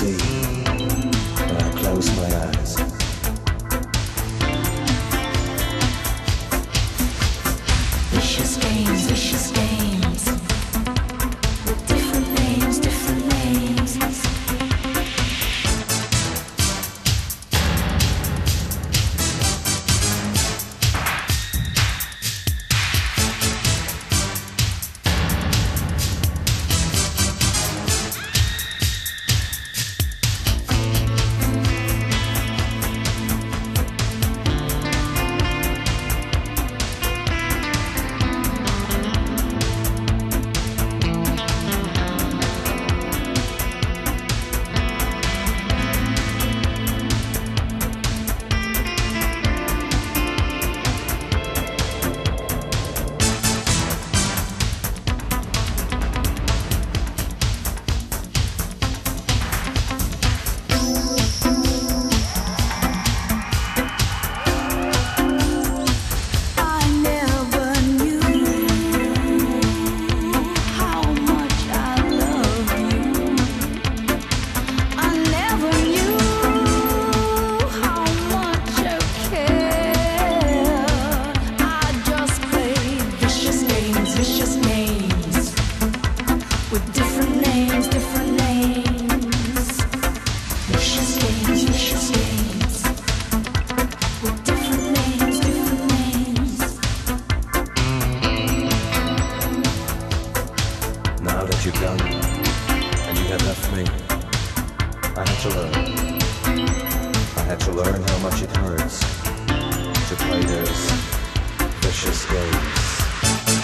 see, Now that you've gone, and you have left me, I had to learn. I had to learn how much it hurts to play those vicious games.